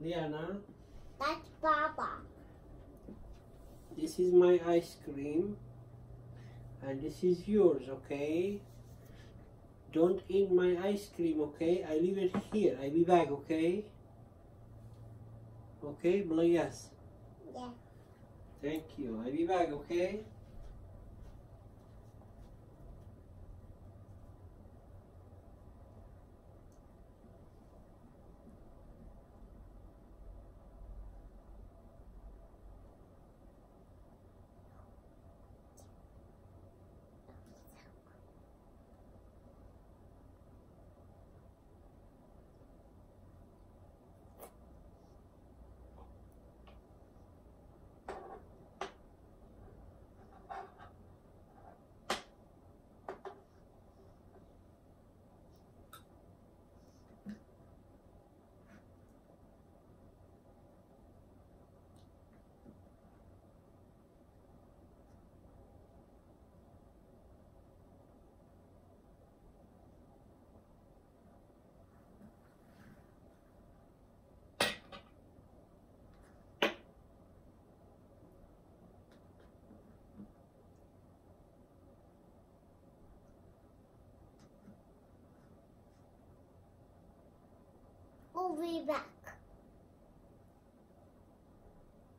Liana, That's Baba. this is my ice cream. And this is yours, okay? Don't eat my ice cream, okay? I leave it here. I'll be back, okay? Okay, Blow yes. Yeah. Thank you. I'll be back, okay? We'll be back.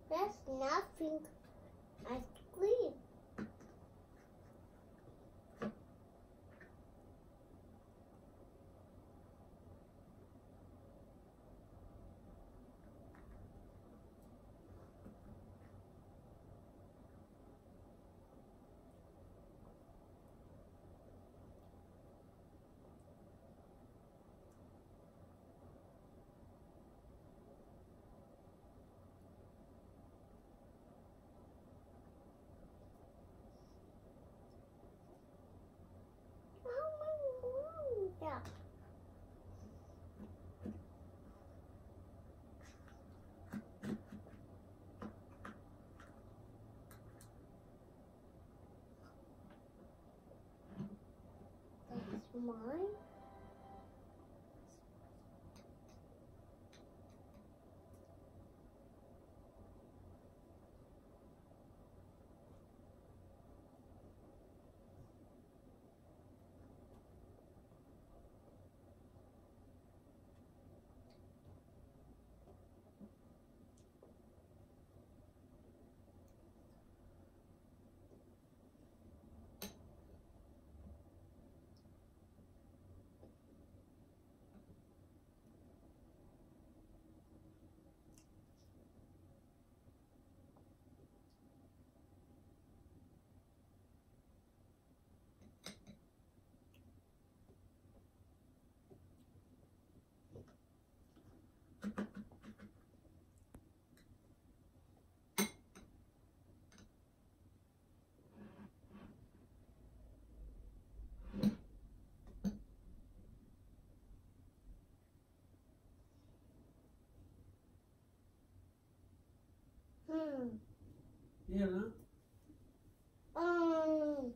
There's nothing ice cream. Yeah. That's mine. Liana, Um.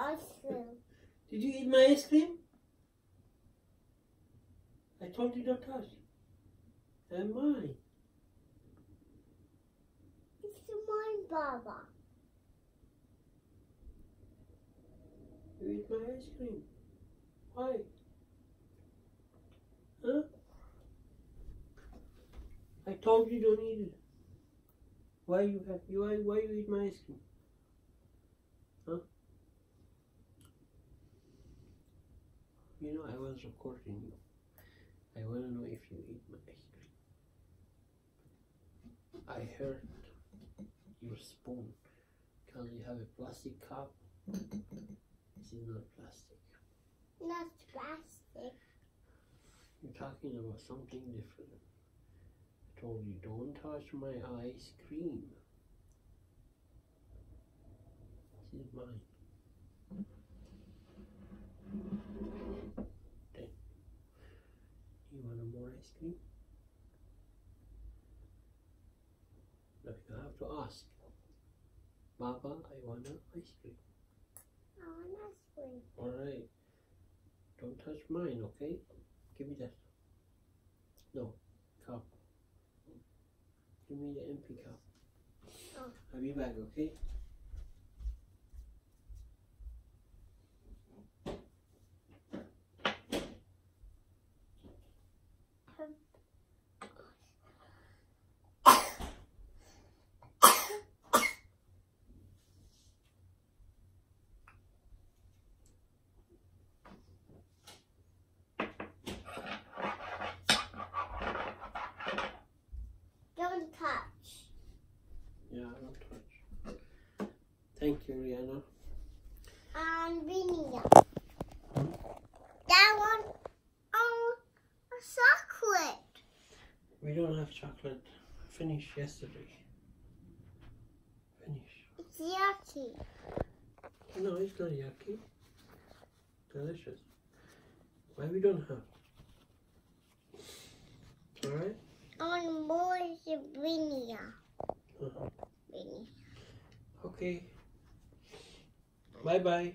Ice cream. did you eat my ice cream? I told you don't touch. And mine. It's mine, Baba. You eat my ice cream. Why? Huh? I told you don't eat it. Why you have you why, why you eat my ice cream? Huh? You know I was recording you. I wanna know if you eat my ice cream. I heard your spoon. Because you have a plastic cup. This is not plastic. Not plastic. You're talking about something different. I told you don't touch my ice cream. This is mine. Then you want more ice cream? No, you have to ask. Baba, I want ice cream. I want ice cream. Alright. Don't touch mine, okay? Give me that. No. Give me the empty cup. Oh. I'll be back, okay? Don't touch. Yeah, don't touch. Thank you, Rihanna. And Vinny. That one. Oh, a chocolate. We don't have chocolate. Finished yesterday. Finish. It's yucky. No, it's not yucky. Delicious. Why we don't have? Alright? On more Vinny. Uh-huh. Vinny. Okay. Bye bye.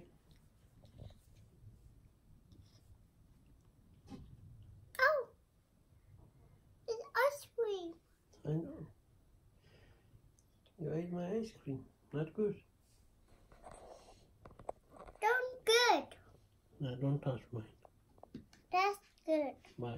Oh, it's ice cream. I know. You ate my ice cream. Not good. Don't good. No, don't touch mine. That's good. Bye.